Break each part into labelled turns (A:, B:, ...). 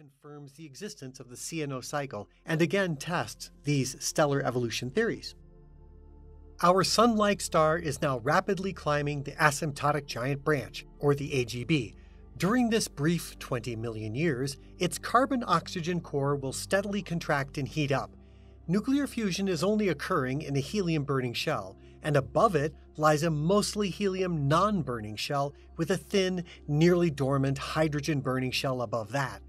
A: confirms the existence of the CNO cycle and again tests these stellar evolution theories. Our Sun like star is now rapidly climbing the asymptotic giant branch, or the AGB. During this brief 20 million years, its carbon oxygen core will steadily contract and heat up. Nuclear fusion is only occurring in a helium burning shell, and above it lies a mostly helium non burning shell with a thin, nearly dormant hydrogen burning shell above that.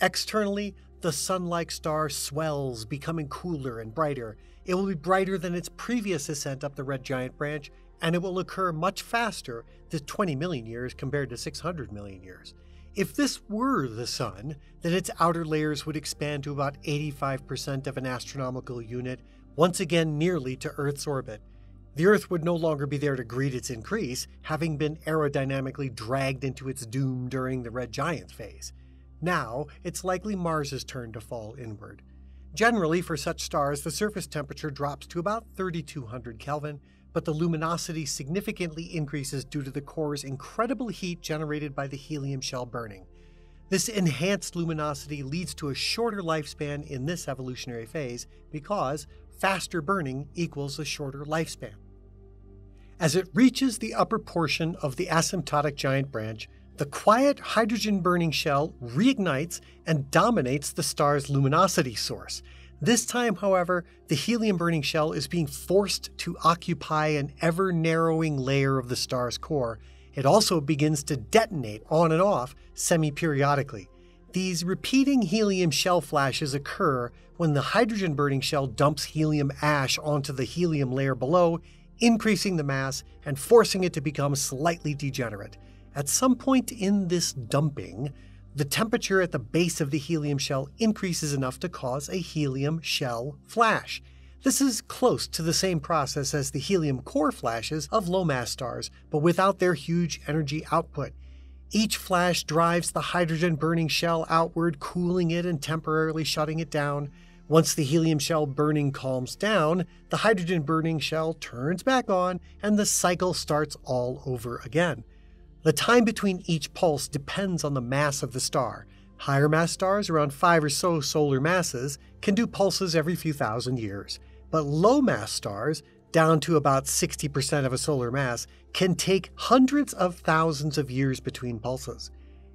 A: Externally, the sun like star swells, becoming cooler and brighter. It will be brighter than its previous ascent up the red giant branch, and it will occur much faster than 20 million years compared to 600 million years. If this were the Sun, then its outer layers would expand to about 85% of an astronomical unit, once again nearly to Earth's orbit. The Earth would no longer be there to greet its increase, having been aerodynamically dragged into its doom during the red giant phase. Now, it's likely Mars's turn to fall inward. Generally, for such stars, the surface temperature drops to about 3200 Kelvin, but the luminosity significantly increases due to the core's incredible heat generated by the helium shell burning. This enhanced luminosity leads to a shorter lifespan in this evolutionary phase because faster burning equals a shorter lifespan. As it reaches the upper portion of the asymptotic giant branch, the quiet hydrogen burning shell reignites and dominates the star's luminosity source. This time, however, the helium burning shell is being forced to occupy an ever narrowing layer of the star's core. It also begins to detonate on and off semi periodically. These repeating helium shell flashes occur when the hydrogen burning shell dumps helium ash onto the helium layer below, increasing the mass and forcing it to become slightly degenerate. At some point in this dumping, the temperature at the base of the helium shell increases enough to cause a helium shell flash. This is close to the same process as the helium core flashes of low mass stars, but without their huge energy output. Each flash drives the hydrogen burning shell outward, cooling it and temporarily shutting it down. Once the helium shell burning calms down, the hydrogen burning shell turns back on and the cycle starts all over again. The time between each pulse depends on the mass of the star. Higher mass stars, around 5 or so solar masses, can do pulses every few thousand years. But low mass stars, down to about 60% of a solar mass, can take hundreds of thousands of years between pulses.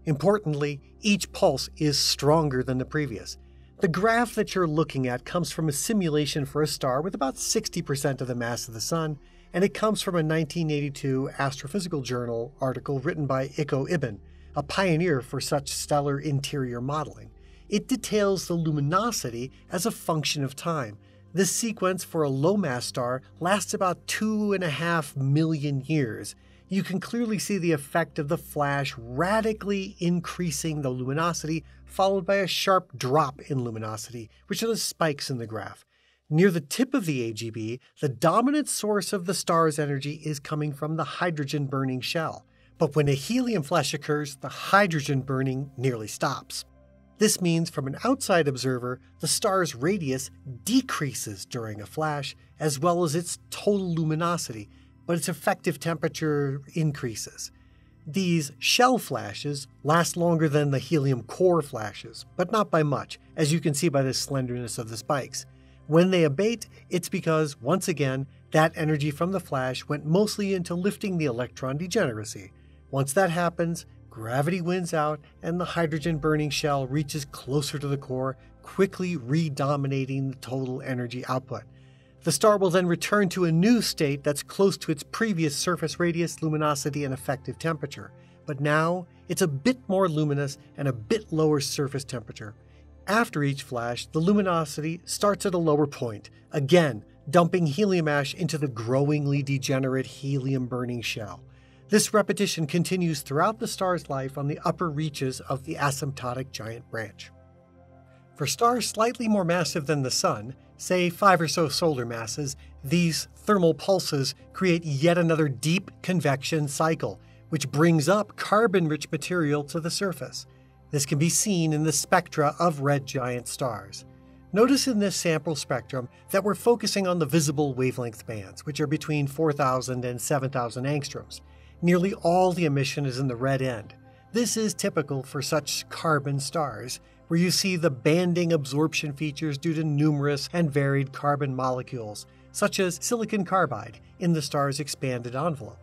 A: Importantly, each pulse is stronger than the previous. The graph that you're looking at comes from a simulation for a star with about 60% of the mass of the Sun and it comes from a 1982 Astrophysical Journal article written by Icko Iben, a pioneer for such stellar interior modeling. It details the luminosity as a function of time. This sequence for a low mass star lasts about two and a half million years. You can clearly see the effect of the flash radically increasing the luminosity, followed by a sharp drop in luminosity, which are the spikes in the graph. Near the tip of the AGB, the dominant source of the star's energy is coming from the hydrogen burning shell. But when a helium flash occurs, the hydrogen burning nearly stops. This means, from an outside observer, the star's radius decreases during a flash, as well as its total luminosity, but its effective temperature increases. These shell flashes last longer than the helium core flashes, but not by much, as you can see by the slenderness of the spikes. When they abate, it's because, once again, that energy from the flash went mostly into lifting the electron degeneracy. Once that happens, gravity wins out and the hydrogen burning shell reaches closer to the core, quickly redominating the total energy output. The star will then return to a new state that's close to its previous surface radius, luminosity, and effective temperature. But now it's a bit more luminous and a bit lower surface temperature. After each flash, the luminosity starts at a lower point, again dumping helium ash into the growingly degenerate helium burning shell. This repetition continues throughout the star's life on the upper reaches of the asymptotic giant branch. For stars slightly more massive than the Sun, say five or so solar masses, these thermal pulses create yet another deep convection cycle, which brings up carbon rich material to the surface. This can be seen in the spectra of red giant stars. Notice in this sample spectrum that we're focusing on the visible wavelength bands, which are between 4,000 and 7,000 angstroms. Nearly all the emission is in the red end. This is typical for such carbon stars, where you see the banding absorption features due to numerous and varied carbon molecules, such as silicon carbide, in the star's expanded envelope.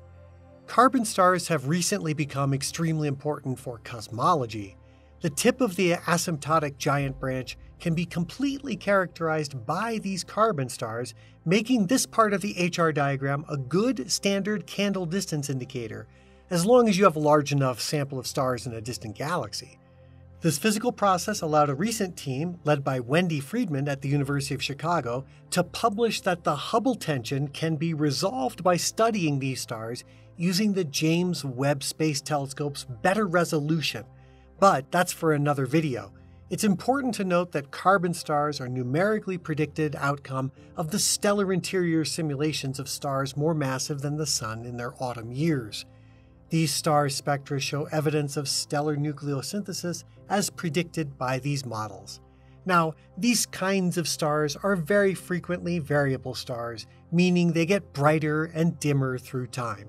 A: Carbon stars have recently become extremely important for cosmology. The tip of the asymptotic giant branch can be completely characterized by these carbon stars, making this part of the HR diagram a good standard candle distance indicator as long as you have a large enough sample of stars in a distant galaxy. This physical process allowed a recent team, led by Wendy Freedman at the University of Chicago, to publish that the Hubble tension can be resolved by studying these stars using the James Webb Space Telescope's better resolution. But that's for another video. It's important to note that carbon stars are numerically predicted outcome of the stellar interior simulations of stars more massive than the Sun in their autumn years. These star spectra show evidence of stellar nucleosynthesis as predicted by these models. Now, these kinds of stars are very frequently variable stars, meaning they get brighter and dimmer through time.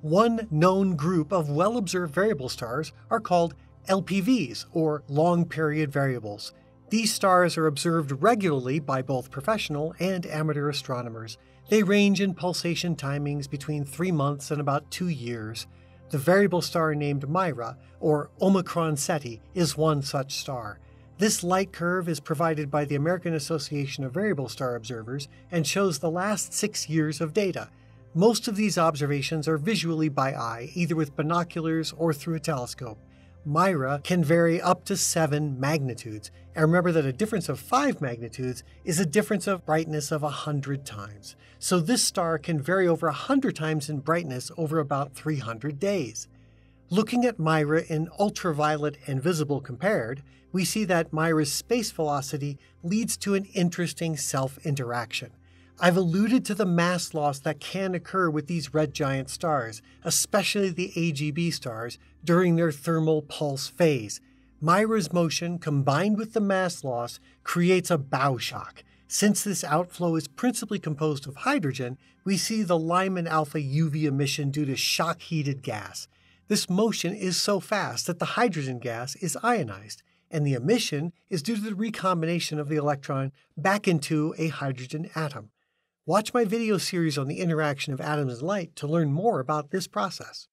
A: One known group of well observed variable stars are called LPVs, or long period variables. These stars are observed regularly by both professional and amateur astronomers. They range in pulsation timings between three months and about two years. The variable star named Mira, or Omicron Ceti, is one such star. This light curve is provided by the American Association of Variable Star Observers and shows the last six years of data. Most of these observations are visually by eye, either with binoculars or through a telescope. Mira can vary up to seven magnitudes, and remember that a difference of five magnitudes is a difference of brightness of 100 times. So this star can vary over 100 times in brightness over about 300 days. Looking at Mira in ultraviolet and visible compared, we see that Mira's space velocity leads to an interesting self interaction. I've alluded to the mass loss that can occur with these red giant stars, especially the AGB stars, during their thermal pulse phase. Mira's motion combined with the mass loss creates a bow shock, since this outflow is principally composed of hydrogen, we see the Lyman alpha UV emission due to shock heated gas. This motion is so fast that the hydrogen gas is ionized, and the emission is due to the recombination of the electron back into a hydrogen atom. Watch my video series on the interaction of atoms and light to learn more about this process.